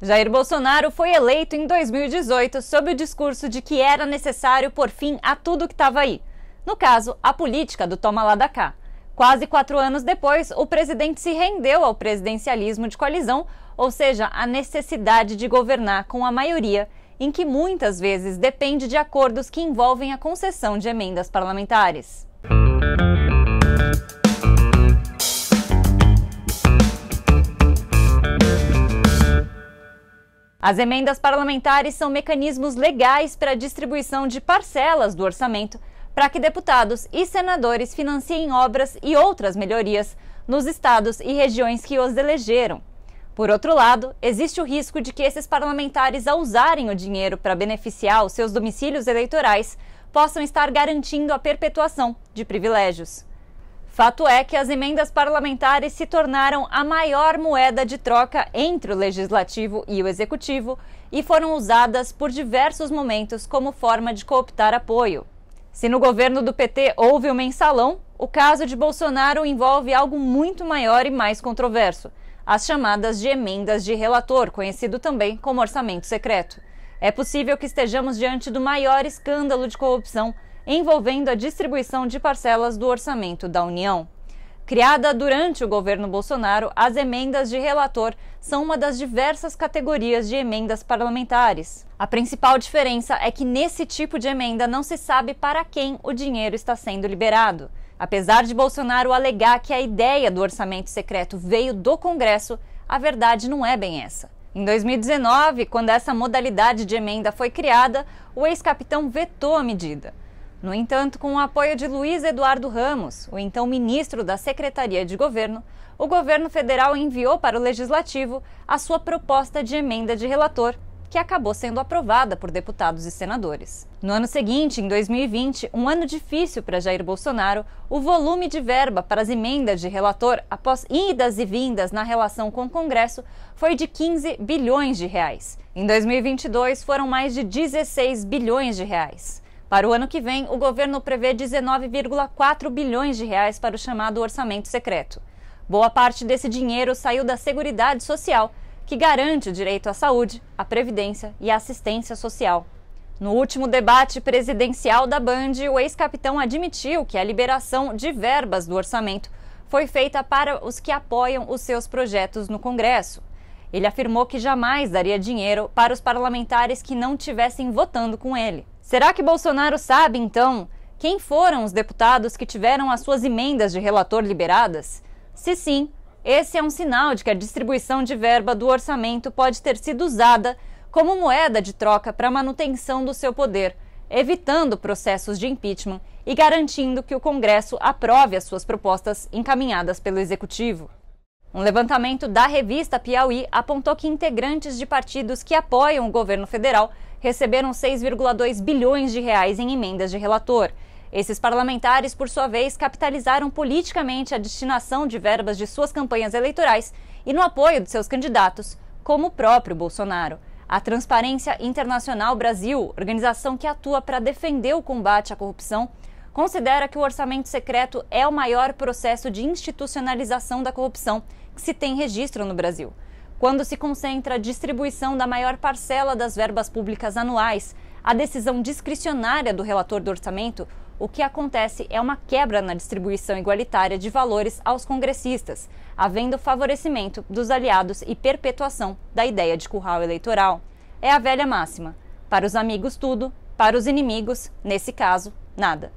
Jair Bolsonaro foi eleito em 2018 sob o discurso de que era necessário pôr fim a tudo que estava aí. No caso, a política do toma lá da cá. Quase quatro anos depois, o presidente se rendeu ao presidencialismo de coalizão, ou seja, a necessidade de governar com a maioria, em que muitas vezes depende de acordos que envolvem a concessão de emendas parlamentares. As emendas parlamentares são mecanismos legais para a distribuição de parcelas do orçamento para que deputados e senadores financiem obras e outras melhorias nos estados e regiões que os elegeram. Por outro lado, existe o risco de que esses parlamentares, ao usarem o dinheiro para beneficiar os seus domicílios eleitorais, possam estar garantindo a perpetuação de privilégios. Fato é que as emendas parlamentares se tornaram a maior moeda de troca entre o legislativo e o executivo e foram usadas por diversos momentos como forma de cooptar apoio. Se no governo do PT houve o um mensalão, o caso de Bolsonaro envolve algo muito maior e mais controverso: as chamadas de emendas de relator, conhecido também como orçamento secreto. É possível que estejamos diante do maior escândalo de corrupção envolvendo a distribuição de parcelas do orçamento da União. Criada durante o governo Bolsonaro, as emendas de relator são uma das diversas categorias de emendas parlamentares. A principal diferença é que nesse tipo de emenda não se sabe para quem o dinheiro está sendo liberado. Apesar de Bolsonaro alegar que a ideia do orçamento secreto veio do Congresso, a verdade não é bem essa. Em 2019, quando essa modalidade de emenda foi criada, o ex-capitão vetou a medida. No entanto, com o apoio de Luiz Eduardo Ramos, o então ministro da Secretaria de Governo, o governo federal enviou para o legislativo a sua proposta de emenda de relator, que acabou sendo aprovada por deputados e senadores. No ano seguinte, em 2020, um ano difícil para Jair Bolsonaro, o volume de verba para as emendas de relator, após idas e vindas na relação com o Congresso, foi de 15 bilhões de reais. Em 2022, foram mais de 16 bilhões de reais. Para o ano que vem, o governo prevê 19,4 bilhões de reais para o chamado orçamento secreto. Boa parte desse dinheiro saiu da Seguridade Social, que garante o direito à saúde, à previdência e à assistência social. No último debate presidencial da Band, o ex-capitão admitiu que a liberação de verbas do orçamento foi feita para os que apoiam os seus projetos no Congresso. Ele afirmou que jamais daria dinheiro para os parlamentares que não estivessem votando com ele. Será que Bolsonaro sabe, então, quem foram os deputados que tiveram as suas emendas de relator liberadas? Se sim, esse é um sinal de que a distribuição de verba do orçamento pode ter sido usada como moeda de troca para manutenção do seu poder, evitando processos de impeachment e garantindo que o Congresso aprove as suas propostas encaminhadas pelo Executivo. Um levantamento da revista Piauí apontou que integrantes de partidos que apoiam o governo federal receberam 6,2 bilhões de reais em emendas de relator. Esses parlamentares, por sua vez, capitalizaram politicamente a destinação de verbas de suas campanhas eleitorais e no apoio de seus candidatos, como o próprio Bolsonaro. A Transparência Internacional Brasil, organização que atua para defender o combate à corrupção, considera que o orçamento secreto é o maior processo de institucionalização da corrupção que se tem registro no Brasil quando se concentra a distribuição da maior parcela das verbas públicas anuais, a decisão discricionária do relator do orçamento, o que acontece é uma quebra na distribuição igualitária de valores aos congressistas, havendo favorecimento dos aliados e perpetuação da ideia de curral eleitoral. É a velha máxima: para os amigos, tudo, para os inimigos, nesse caso, nada.